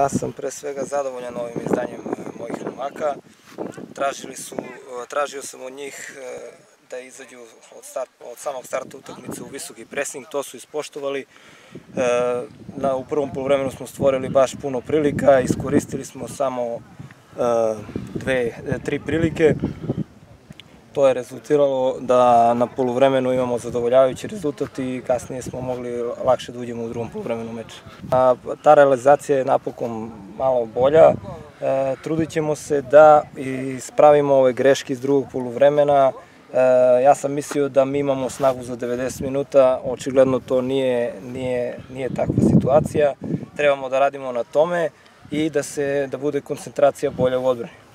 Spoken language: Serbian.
Ja sam pre svega zadovoljan ovim izdanjem mojih momaka. Tražili su, tražio sam od njih da izađu od, start, od samog starta utakmice u visoki presing, to su ispoštovali. Na, u prvom polovremenu smo stvorili baš puno prilika, iskoristili smo samo tri prilike. To je rezultiralo da na poluvremenu imamo zadovoljavajući rezultat i kasnije smo mogli lakše da uđemo u drugom poluvremenu meča. A, ta realizacija je napokon malo bolja. E, trudit ćemo se da ispravimo ove greške iz drugog poluvremena. E, ja sam mislio da mi imamo snagu za 90 minuta, očigledno to nije, nije, nije takva situacija. Trebamo da radimo na tome i da se da bude koncentracija bolja u odbrani.